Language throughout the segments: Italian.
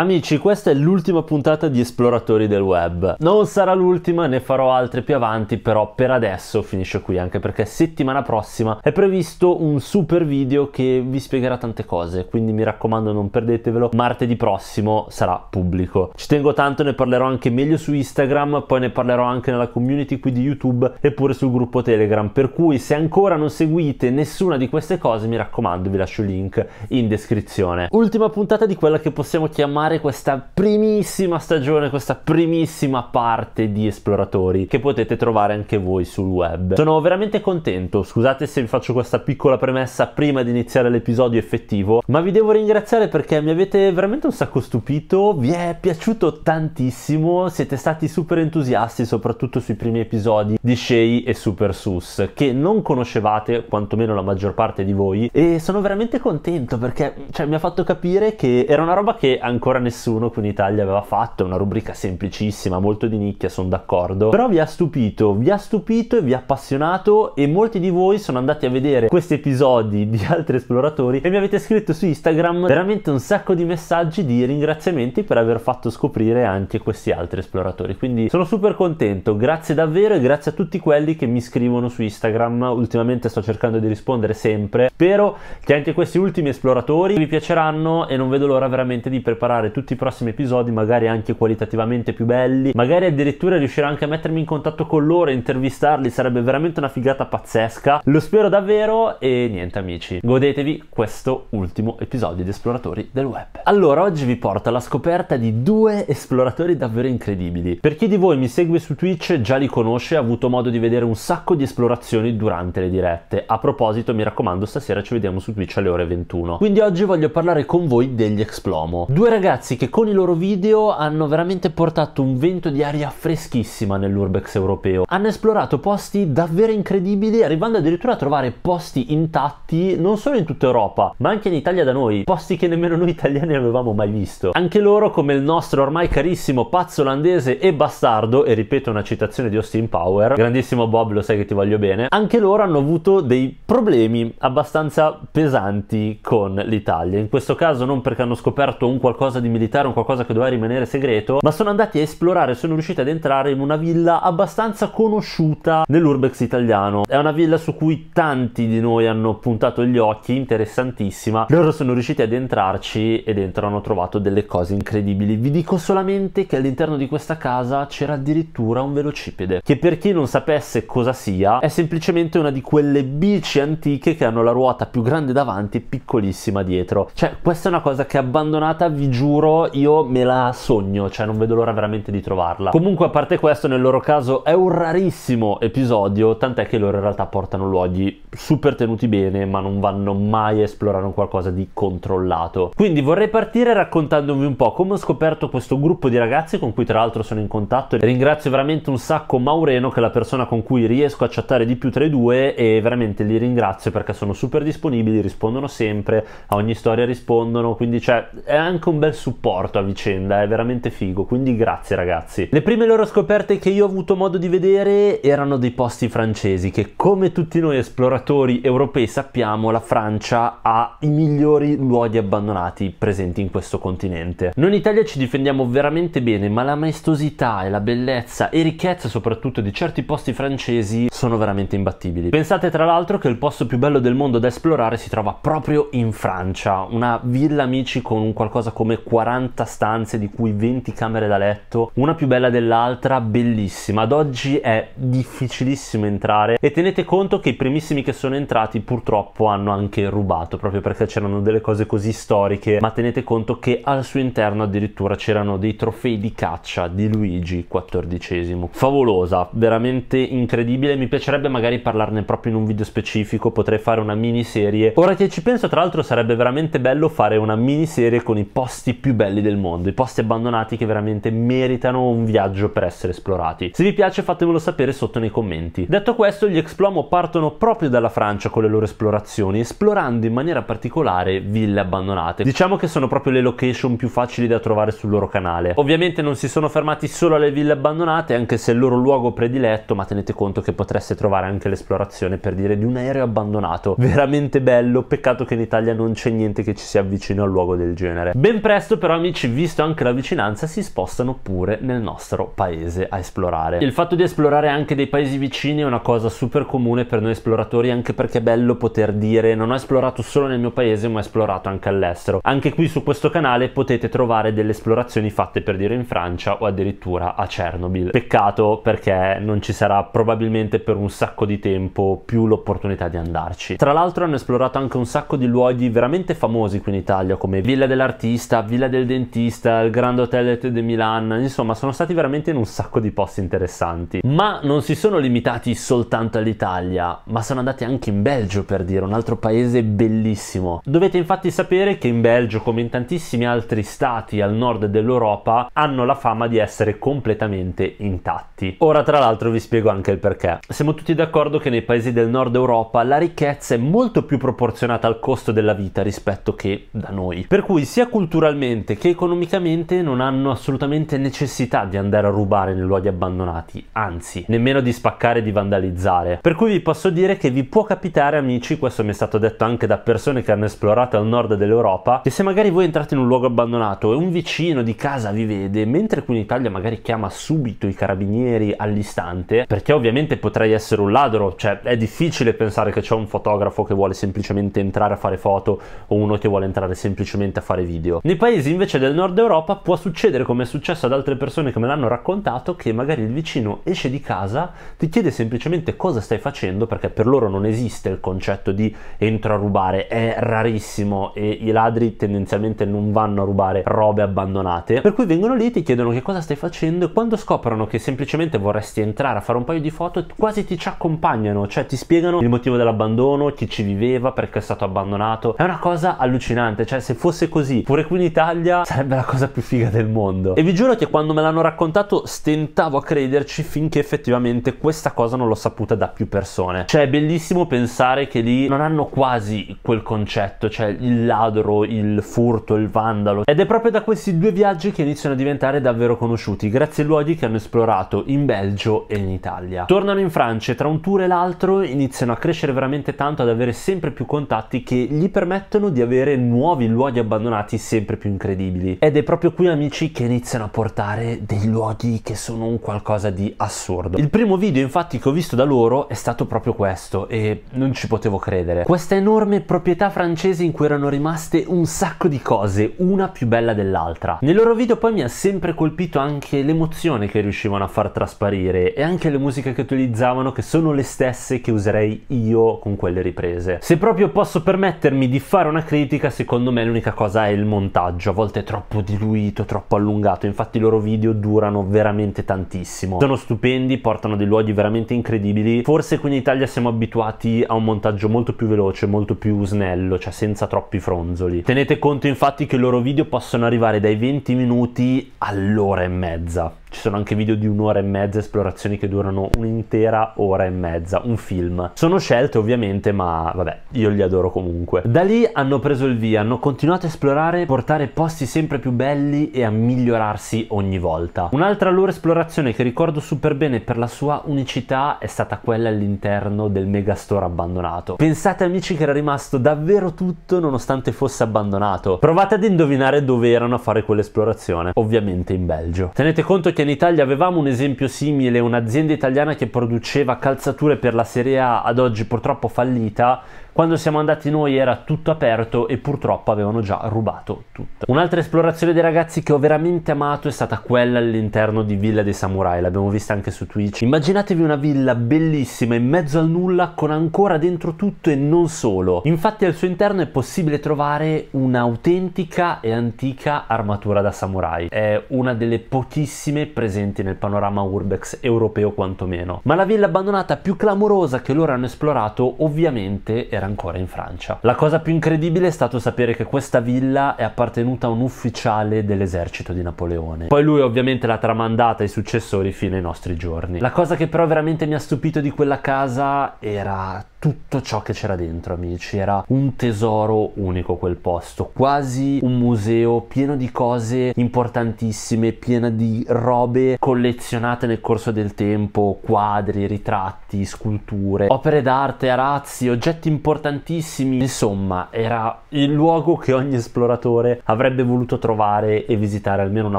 Amici, questa è l'ultima puntata di Esploratori del Web. Non sarà l'ultima, ne farò altre più avanti, però per adesso finisce qui, anche perché settimana prossima è previsto un super video che vi spiegherà tante cose, quindi mi raccomando non perdetevelo, martedì prossimo sarà pubblico. Ci tengo tanto, ne parlerò anche meglio su Instagram, poi ne parlerò anche nella community qui di YouTube e pure sul gruppo Telegram, per cui se ancora non seguite nessuna di queste cose, mi raccomando, vi lascio il link in descrizione. Ultima puntata di quella che possiamo chiamare iniziare questa primissima stagione, questa primissima parte di esploratori che potete trovare anche voi sul web. Sono veramente contento, scusate se vi faccio questa piccola premessa prima di iniziare l'episodio effettivo, ma vi devo ringraziare perché mi avete veramente un sacco stupito, vi è piaciuto tantissimo, siete stati super entusiasti soprattutto sui primi episodi di Shea e Super Sus che non conoscevate, quantomeno la maggior parte di voi, e sono veramente contento perché cioè, mi ha fatto capire che era una roba che ancora nessuno qui in Italia aveva fatto, è una rubrica semplicissima, molto di nicchia, sono d'accordo, però vi ha stupito, vi ha stupito e vi ha appassionato e molti di voi sono andati a vedere questi episodi di altri esploratori e mi avete scritto su Instagram veramente un sacco di messaggi di ringraziamenti per aver fatto scoprire anche questi altri esploratori, quindi sono super contento, grazie davvero e grazie a tutti quelli che mi scrivono su Instagram, ultimamente sto cercando di rispondere sempre, spero che anche questi ultimi esploratori vi piaceranno e non vedo l'ora veramente di preparare tutti i prossimi episodi, magari anche qualitativamente più belli, magari addirittura riuscirò anche a mettermi in contatto con loro e intervistarli, sarebbe veramente una figata pazzesca. Lo spero davvero e niente amici, godetevi questo ultimo episodio di Esploratori del Web. Allora, oggi vi porto alla scoperta di due esploratori davvero incredibili. Per chi di voi mi segue su Twitch già li conosce, ha avuto modo di vedere un sacco di esplorazioni durante le dirette. A proposito, mi raccomando, stasera ci vediamo su Twitch alle ore 21. Quindi oggi voglio parlare con voi degli Explomo. Due ragazzi ragazzi che con i loro video hanno veramente portato un vento di aria freschissima nell'urbex europeo. Hanno esplorato posti davvero incredibili, arrivando addirittura a trovare posti intatti non solo in tutta Europa, ma anche in Italia da noi, posti che nemmeno noi italiani avevamo mai visto. Anche loro, come il nostro ormai carissimo pazzo olandese e bastardo, e ripeto una citazione di Austin Power, grandissimo Bob, lo sai che ti voglio bene, anche loro hanno avuto dei problemi abbastanza pesanti con l'Italia. In questo caso non perché hanno scoperto un qualcosa di militare, un qualcosa che doveva rimanere segreto, ma sono andati a esplorare, sono riusciti ad entrare in una villa abbastanza conosciuta nell'urbex italiano. È una villa su cui tanti di noi hanno puntato gli occhi, interessantissima. Loro sono riusciti ad entrarci e dentro hanno trovato delle cose incredibili. Vi dico solamente che all'interno di questa casa c'era addirittura un velocipede, che per chi non sapesse cosa sia, è semplicemente una di quelle bici antiche che hanno la ruota più grande davanti e piccolissima dietro. Cioè, questa è una cosa che abbandonata, vi giuro, giuro, io me la sogno, cioè non vedo l'ora veramente di trovarla. Comunque, a parte questo, nel loro caso è un rarissimo episodio, tant'è che loro in realtà portano luoghi super tenuti bene, ma non vanno mai a esplorare un qualcosa di controllato. Quindi vorrei partire raccontandovi un po' come ho scoperto questo gruppo di ragazzi con cui tra l'altro sono in contatto. Ringrazio veramente un sacco Maureno, che è la persona con cui riesco a chattare di più tra i due, e veramente li ringrazio perché sono super disponibili, rispondono sempre, a ogni storia rispondono, quindi cioè è anche un bel supporto a vicenda, è veramente figo, quindi grazie ragazzi. Le prime loro scoperte che io ho avuto modo di vedere erano dei posti francesi che come tutti noi esploratori europei sappiamo la Francia ha i migliori luoghi abbandonati presenti in questo continente. Noi in Italia ci difendiamo veramente bene, ma la maestosità e la bellezza e ricchezza soprattutto di certi posti francesi sono veramente imbattibili. Pensate tra l'altro che il posto più bello del mondo da esplorare si trova proprio in Francia, una villa amici con un qualcosa come 40 stanze di cui 20 camere da letto, una più bella dell'altra, bellissima. Ad oggi è difficilissimo entrare e tenete conto che i primissimi che sono entrati purtroppo hanno anche rubato, proprio perché c'erano delle cose così storiche, ma tenete conto che al suo interno addirittura c'erano dei trofei di caccia di Luigi XIV. Favolosa, veramente incredibile, mi piacerebbe magari parlarne proprio in un video specifico, potrei fare una miniserie. Ora che ci penso, tra l'altro sarebbe veramente bello fare una miniserie con i posti più belli del mondo, i posti abbandonati che veramente meritano un viaggio per essere esplorati. Se vi piace fatemelo sapere sotto nei commenti. Detto questo, gli Explomo partono proprio dalla Francia con le loro esplorazioni, esplorando in maniera particolare ville abbandonate. Diciamo che sono proprio le location più facili da trovare sul loro canale. Ovviamente non si sono fermati solo alle ville abbandonate, anche se è il loro luogo prediletto, ma tenete conto che potreste trovare anche l'esplorazione per dire di un aereo abbandonato. Veramente bello, peccato che in Italia non c'è niente che ci si avvicini a un luogo del genere. Ben presto Presto però amici, visto anche la vicinanza, si spostano pure nel nostro paese a esplorare. Il fatto di esplorare anche dei paesi vicini è una cosa super comune per noi esploratori, anche perché è bello poter dire non ho esplorato solo nel mio paese, ma ho esplorato anche all'estero. Anche qui su questo canale potete trovare delle esplorazioni fatte per dire in Francia o addirittura a Chernobyl. Peccato perché non ci sarà probabilmente per un sacco di tempo più l'opportunità di andarci. Tra l'altro hanno esplorato anche un sacco di luoghi veramente famosi qui in Italia come Villa dell'Artista, Villa del Dentista, il Grand Hotel de Milan, insomma sono stati veramente in un sacco di posti interessanti. Ma non si sono limitati soltanto all'Italia, ma sono andati anche in Belgio per dire, un altro paese bellissimo. Dovete infatti sapere che in Belgio, come in tantissimi altri stati al nord dell'Europa, hanno la fama di essere completamente intatti. Ora tra l'altro vi spiego anche il perché. Siamo tutti d'accordo che nei paesi del nord Europa la ricchezza è molto più proporzionata al costo della vita rispetto che da noi. Per cui sia culturalmente che economicamente non hanno assolutamente necessità di andare a rubare nei luoghi abbandonati, anzi, nemmeno di spaccare e di vandalizzare. Per cui vi posso dire che vi può capitare amici, questo mi è stato detto anche da persone che hanno esplorato al nord dell'Europa, che se magari voi entrate in un luogo abbandonato e un vicino di casa vi vede, mentre qui in Italia magari chiama subito i carabinieri all'istante, perché ovviamente potrei essere un ladro, cioè è difficile pensare che c'è un fotografo che vuole semplicemente entrare a fare foto o uno che vuole entrare semplicemente a fare video. Nei paesi invece del nord Europa può succedere come è successo ad altre persone che me l'hanno raccontato che magari il vicino esce di casa, ti chiede semplicemente cosa stai facendo perché per loro non esiste il concetto di entro a rubare, è rarissimo e i ladri tendenzialmente non vanno a rubare robe abbandonate, per cui vengono lì, ti chiedono che cosa stai facendo e quando scoprono che semplicemente vorresti entrare a fare un paio di foto quasi ti ci accompagnano, cioè ti spiegano il motivo dell'abbandono, chi ci viveva, perché è stato abbandonato. È una cosa allucinante, cioè se fosse così, pure qui in Italia sarebbe la cosa più figa del mondo. E vi giuro che quando me l'hanno raccontato stentavo a crederci finché effettivamente questa cosa non l'ho saputa da più persone. Cioè è bellissimo pensare che lì non hanno quasi quel concetto, cioè il ladro, il furto, il vandalo. Ed è proprio da questi due viaggi che iniziano a diventare davvero conosciuti, grazie ai luoghi che hanno esplorato in Belgio e in Italia. Tornano in Francia e tra un tour e l'altro iniziano a crescere veramente tanto, ad avere sempre più contatti che gli permettono di avere nuovi luoghi abbandonati sempre più incredibili. Ed è proprio qui amici che iniziano a portare dei luoghi che sono un qualcosa di assurdo. Il primo video infatti che ho visto da loro è stato proprio questo e non ci potevo credere. Questa enorme proprietà francese in cui erano rimaste un sacco di cose, una più bella dell'altra. Nei loro video poi mi ha sempre colpito anche l'emozione che riuscivano a far trasparire e anche le musiche che utilizzavano che sono le stesse che userei io con quelle riprese. Se proprio posso permettermi di fare una critica, secondo me l'unica cosa è il montaggio, a volte troppo diluito, troppo allungato, infatti i loro video durano veramente tantissimo. Sono stupendi, portano dei luoghi veramente incredibili. Forse qui in Italia siamo abituati a un montaggio molto più veloce, molto più snello, cioè senza troppi fronzoli. Tenete conto infatti che i loro video possono arrivare dai 20 minuti all'ora e mezza. Ci sono anche video di un'ora e mezza, esplorazioni che durano un'intera ora e mezza, un film. Sono scelte ovviamente, ma vabbè, io li adoro comunque. Da lì hanno preso il via, hanno continuato a esplorare, portare posti sempre più belli e a migliorarsi ogni volta. Un'altra loro esplorazione che ricordo super bene per la sua unicità è stata quella all'interno del megastore abbandonato. Pensate amici che era rimasto davvero tutto nonostante fosse abbandonato. Provate ad indovinare dove erano a fare quell'esplorazione. Ovviamente in Belgio. Tenete conto che che in Italia avevamo un esempio simile, un'azienda italiana che produceva calzature per la Serie A ad oggi purtroppo fallita, quando siamo andati noi era tutto aperto e purtroppo avevano già rubato tutto. Un'altra esplorazione dei ragazzi che ho veramente amato è stata quella all'interno di Villa dei Samurai, l'abbiamo vista anche su Twitch. Immaginatevi una villa bellissima in mezzo al nulla con ancora dentro tutto e non solo. Infatti al suo interno è possibile trovare un'autentica e antica armatura da samurai. È una delle pochissime presenti nel panorama urbex europeo quantomeno. Ma la villa abbandonata più clamorosa che loro hanno esplorato ovviamente era ancora in Francia. La cosa più incredibile è stato sapere che questa villa è appartenuta a un ufficiale dell'esercito di Napoleone. Poi lui ovviamente l'ha tramandata ai successori fino ai nostri giorni. La cosa che però veramente mi ha stupito di quella casa era tutto ciò che c'era dentro, amici. Era un tesoro unico quel posto, quasi un museo pieno di cose importantissime, piena di robe collezionate nel corso del tempo, quadri, ritratti, sculture, opere d'arte, arazzi, oggetti importanti importantissimi. Insomma, era il luogo che ogni esploratore avrebbe voluto trovare e visitare almeno una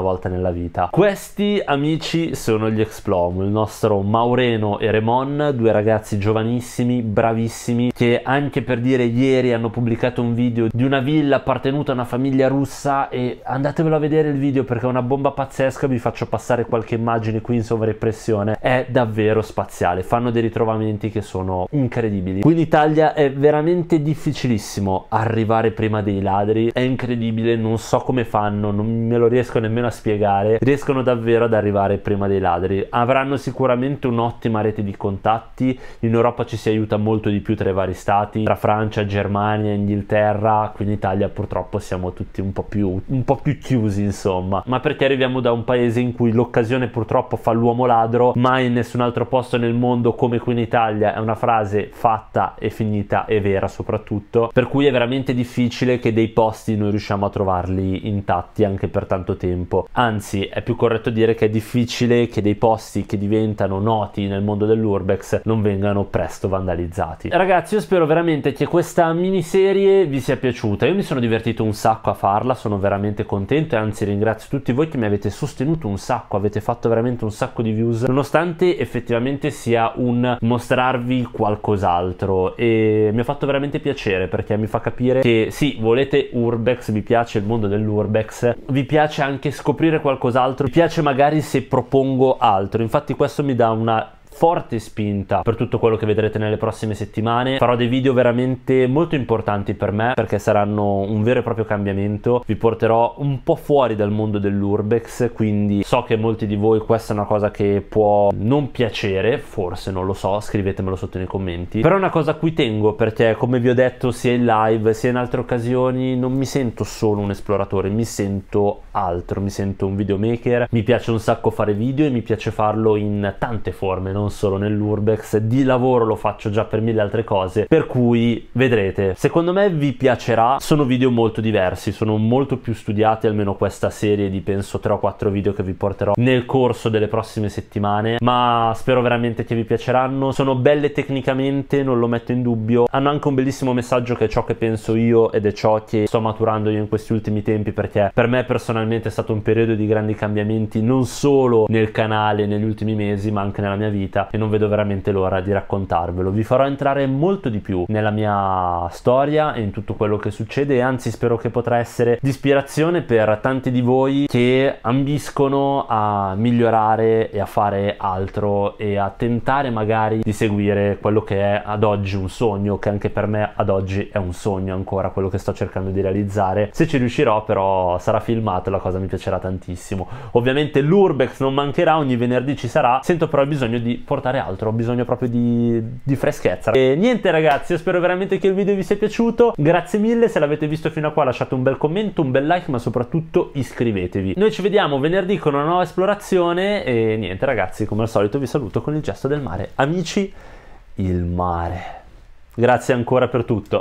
volta nella vita. Questi amici sono gli Explomo, il nostro Maureno e Remon, due ragazzi giovanissimi, bravissimi, che anche per dire ieri hanno pubblicato un video di una villa appartenuta a una famiglia russa e andatevelo a vedere il video perché è una bomba pazzesca, vi faccio passare qualche immagine qui in sovraimpressione, è davvero spaziale, fanno dei ritrovamenti che sono incredibili. Qui in Italia è veramente difficilissimo arrivare prima dei ladri, è incredibile, non so come fanno, non me lo riesco nemmeno a spiegare, riescono davvero ad arrivare prima dei ladri. Avranno sicuramente un'ottima rete di contatti, in Europa ci si aiuta molto di più tra i vari stati, tra Francia, Germania, Inghilterra, qui in Italia purtroppo siamo tutti un po' più, un po' più chiusi insomma, ma perché arriviamo da un paese in cui l'occasione purtroppo fa l'uomo ladro, mai in nessun altro posto nel mondo come qui in Italia è una frase fatta e finita e vera soprattutto, per cui è veramente difficile che dei posti noi riusciamo a trovarli intatti anche per tanto tempo. Anzi, è più corretto dire che è difficile che dei posti che diventano noti nel mondo dell'urbex non vengano presto vandalizzati. Ragazzi, io spero veramente che questa miniserie vi sia piaciuta. Io mi sono divertito un sacco a farla, sono veramente contento e anzi ringrazio tutti voi che mi avete sostenuto un sacco, avete fatto veramente un sacco di views, nonostante effettivamente sia un mostrarvi qualcos'altro e mi ha fatto veramente piacere perché mi fa capire che sì, volete urbex, vi piace il mondo dell'urbex, vi piace anche scoprire qualcos'altro, vi piace magari se propongo altro. Infatti questo mi dà una forte spinta per tutto quello che vedrete nelle prossime settimane. Farò dei video veramente molto importanti per me perché saranno un vero e proprio cambiamento. Vi porterò un po' fuori dal mondo dell'urbex, quindi so che molti di voi questa è una cosa che può non piacere, forse non lo so, scrivetemelo sotto nei commenti. Però è una cosa a cui tengo perché come vi ho detto sia in live sia in altre occasioni non mi sento solo un esploratore, mi sento altro, mi sento un videomaker. Mi piace un sacco fare video e mi piace farlo in tante forme, non solo nell'urbex, di lavoro lo faccio già per mille altre cose, per cui vedrete, secondo me vi piacerà, sono video molto diversi, sono molto più studiati, almeno questa serie di penso 3 o 4 video che vi porterò nel corso delle prossime settimane, ma spero veramente che vi piaceranno, sono belle tecnicamente, non lo metto in dubbio, hanno anche un bellissimo messaggio che è ciò che penso io ed è ciò che sto maturando io in questi ultimi tempi perché per me personalmente è stato un periodo di grandi cambiamenti non solo nel canale negli ultimi mesi ma anche nella mia vita e non vedo veramente l'ora di raccontarvelo. Vi farò entrare molto di più nella mia storia e in tutto quello che succede e anzi spero che potrà essere di ispirazione per tanti di voi che ambiscono a migliorare e a fare altro e a tentare magari di seguire quello che è ad oggi un sogno, che anche per me ad oggi è un sogno ancora quello che sto cercando di realizzare. Se ci riuscirò però sarà filmato la cosa mi piacerà tantissimo. Ovviamente l'Urbex non mancherà, ogni venerdì ci sarà, sento però il bisogno di portare altro, ho bisogno proprio di, di freschezza. E niente ragazzi, io spero veramente che il video vi sia piaciuto, grazie mille, se l'avete visto fino a qua lasciate un bel commento, un bel like, ma soprattutto iscrivetevi. Noi ci vediamo venerdì con una nuova esplorazione e niente ragazzi, come al solito vi saluto con il gesto del mare. Amici, il mare. Grazie ancora per tutto.